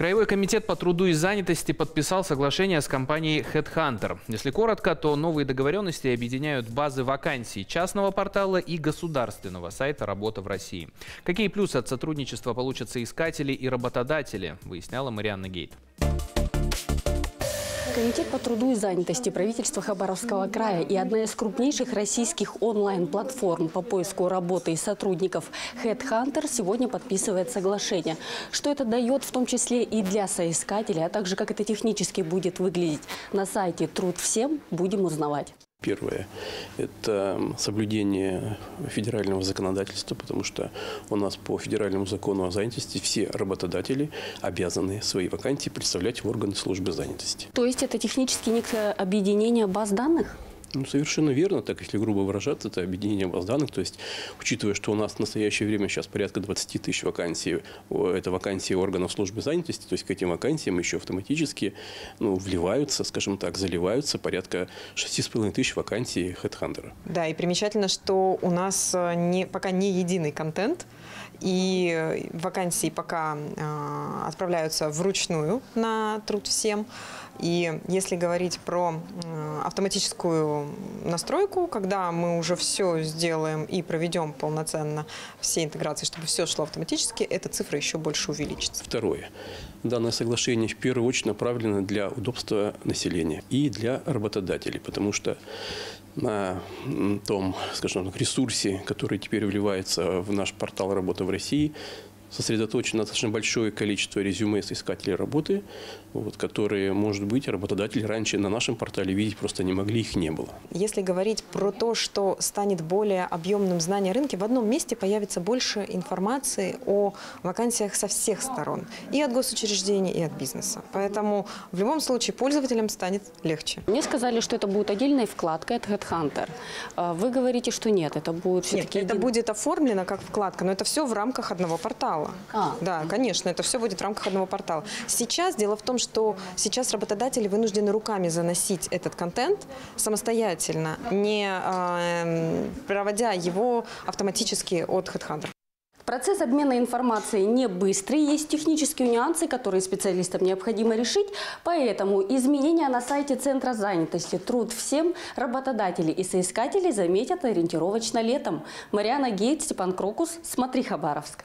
Краевой комитет по труду и занятости подписал соглашение с компанией Headhunter. Если коротко, то новые договоренности объединяют базы вакансий частного портала и государственного сайта «Работа в России». Какие плюсы от сотрудничества получат соискатели и работодатели, выясняла Марианна Гейт. Комитет по труду и занятости правительства Хабаровского края и одна из крупнейших российских онлайн-платформ по поиску работы и сотрудников Headhunter сегодня подписывает соглашение. Что это дает в том числе и для соискателей, а также как это технически будет выглядеть на сайте «Труд всем» будем узнавать. Первое – это соблюдение федерального законодательства, потому что у нас по федеральному закону о занятости все работодатели обязаны свои вакансии представлять в органы службы занятости. То есть это технически некое объединение баз данных? Ну, совершенно верно, так если грубо выражаться, это объединение баз данных. То есть, учитывая, что у нас в настоящее время сейчас порядка 20 тысяч вакансий, это вакансии органов службы занятости, то есть к этим вакансиям еще автоматически ну, вливаются, скажем так, заливаются порядка 6,5 тысяч вакансий HeadHunter. Да, и примечательно, что у нас э, не, пока не единый контент, и вакансии пока э, отправляются вручную на труд всем. И если говорить про э, автоматическую настройку, когда мы уже все сделаем и проведем полноценно все интеграции, чтобы все шло автоматически, эта цифра еще больше увеличится. Второе. Данное соглашение в первую очередь направлено для удобства населения и для работодателей, потому что на том, скажем так, ресурсе, который теперь вливается в наш портал «Работа в России», сосредоточено достаточно большое количество резюме соискателей работы, вот, которые, может быть, работодатели раньше на нашем портале видеть просто не могли, их не было. Если говорить про то, что станет более объемным знание рынка, в одном месте появится больше информации о вакансиях со всех сторон, и от госучреждений, и от бизнеса. Поэтому в любом случае пользователям станет легче. Мне сказали, что это будет отдельной вкладкой от Headhunter. А Вы говорите, что нет, это будет все-таки... Нет, это един- будет оформлено как вкладка, но это все в рамках одного портала. А. Да, конечно, это все будет в рамках одного портала. Сейчас дело в том, что сейчас работодатели вынуждены руками заносить этот контент самостоятельно, не э, проводя его автоматически от HeadHunter. Процесс обмена информацией не быстрый, есть технические нюансы, которые специалистам необходимо решить, поэтому изменения на сайте Центра занятости «Труд всем» работодатели и соискатели заметят ориентировочно летом. Мариана Гейт, Степан Крокус, Смотри Хабаровск.